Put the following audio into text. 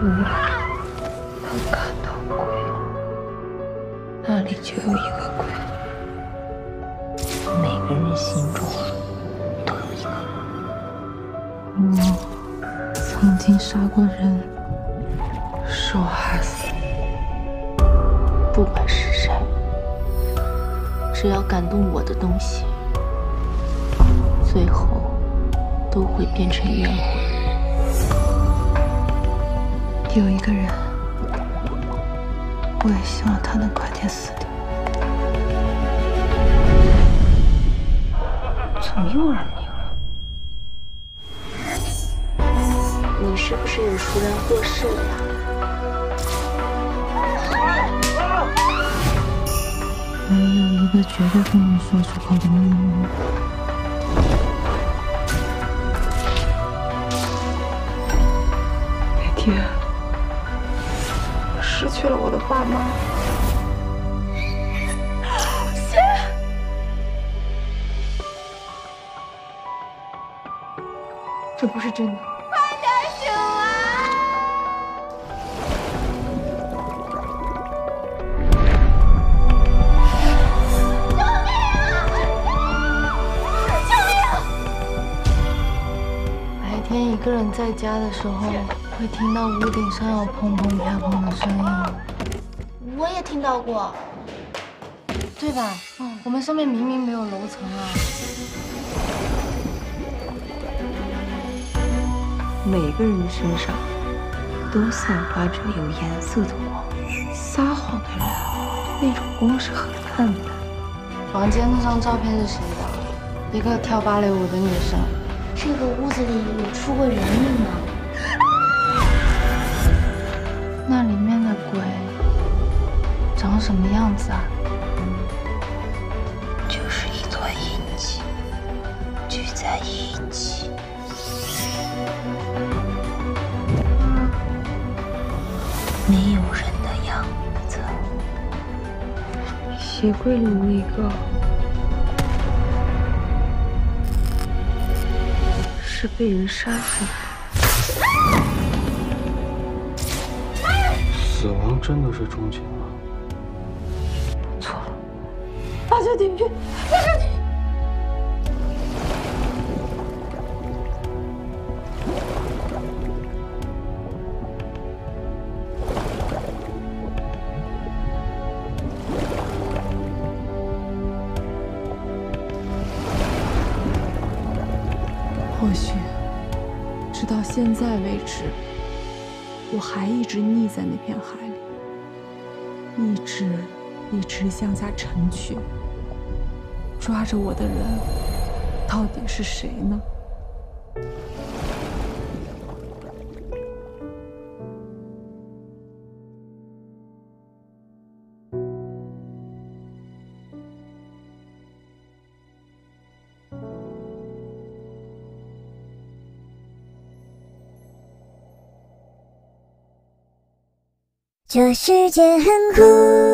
我能看到鬼，那里就有一个鬼。每个人心中都有一个。我曾经杀过人，是我害死。不管是谁，只要感动我的东西，最后都会变成冤魂。有一个人，我也希望他能快点死掉。怎么又耳鸣了？你是不是有熟人过世了呀？没有一个绝对不能说出口的秘密。那天，我失去了我的爸妈。姐，这不是真的。快点醒啊！救命啊！救命！白天一个人在家的时候，会听到屋顶上有砰砰啪砰的声音。我也听到过，对吧？嗯，我们上面明明没有楼层啊。每个人的身上都散发着有颜色的光，撒谎的人那种光是很暗的。房间那张照片是谁的？一个跳芭蕾舞的女生。这个屋子里有出过人命吗？什么样子啊？就是一团阴气聚在一起，没有人的样子。鞋柜里那个。是被人杀死的。死亡真的是终结吗？大家听听，大家听。或许，直到现在为止，我还一直溺在那片海里，一直一直向下沉去。抓着我的人，到底是谁呢？这世界很酷。